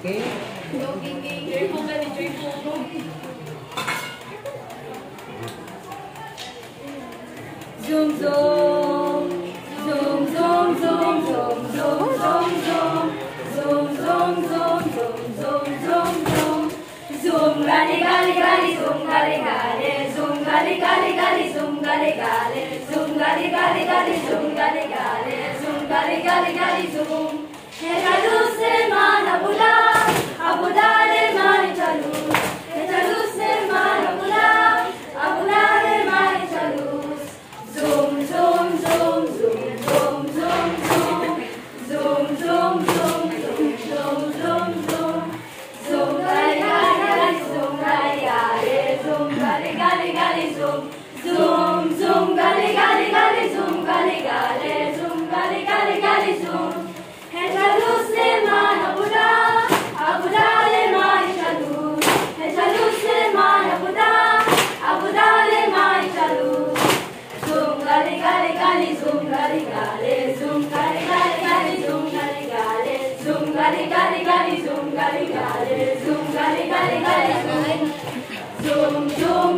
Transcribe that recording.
Okay? Joyful. Zoom zoom, zoom zoom zoom zoom zoom zoom zoom, zoom zoom zoom zoom zoom zoom zoom, zum gali gali gali zum gali gali, zum gali gali gali zum gali gali, zum gali gali gali zum gali gali, zum gali gali gali zoom. Dum dum.